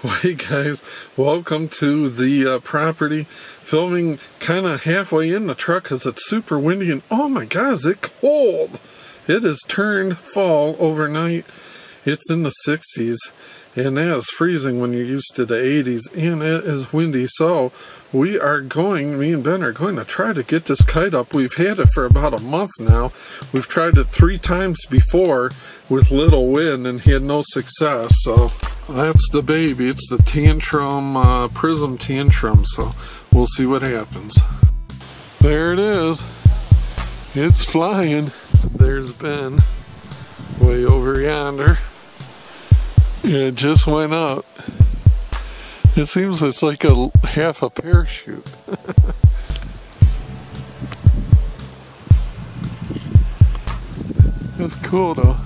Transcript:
Hey guys, welcome to the uh, property. Filming kind of halfway in the truck because it's super windy and oh my god, is it cold? It has turned fall overnight. It's in the 60s and that is freezing when you're used to the 80s and it is windy. So we are going, me and Ben are going to try to get this kite up. We've had it for about a month now. We've tried it three times before with little wind and he had no success. So that's the baby. It's the Tantrum, uh, Prism Tantrum. So we'll see what happens. There it is. It's flying. There's Ben way over yonder. It just went up. It seems it's like a half a parachute. That's cool though.